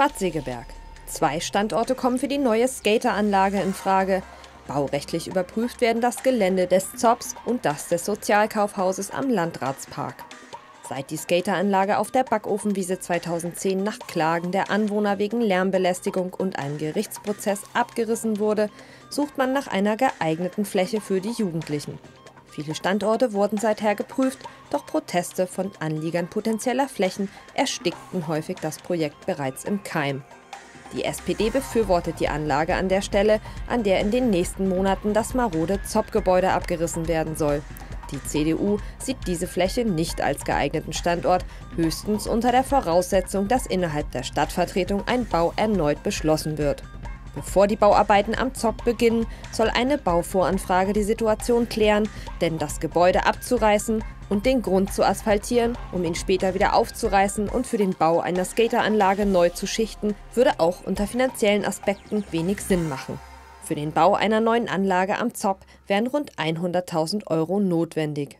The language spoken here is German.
Bad Segeberg. Zwei Standorte kommen für die neue Skateranlage in Frage. Baurechtlich überprüft werden das Gelände des ZOPs und das des Sozialkaufhauses am Landratspark. Seit die Skateranlage auf der Backofenwiese 2010 nach Klagen der Anwohner wegen Lärmbelästigung und einem Gerichtsprozess abgerissen wurde, sucht man nach einer geeigneten Fläche für die Jugendlichen. Viele Standorte wurden seither geprüft, doch Proteste von Anliegern potenzieller Flächen erstickten häufig das Projekt bereits im Keim. Die SPD befürwortet die Anlage an der Stelle, an der in den nächsten Monaten das marode ZOP-Gebäude abgerissen werden soll. Die CDU sieht diese Fläche nicht als geeigneten Standort, höchstens unter der Voraussetzung, dass innerhalb der Stadtvertretung ein Bau erneut beschlossen wird. Bevor die Bauarbeiten am ZOP beginnen, soll eine Bauvoranfrage die Situation klären, denn das Gebäude abzureißen und den Grund zu asphaltieren, um ihn später wieder aufzureißen und für den Bau einer Skateranlage neu zu schichten, würde auch unter finanziellen Aspekten wenig Sinn machen. Für den Bau einer neuen Anlage am ZOP wären rund 100.000 Euro notwendig.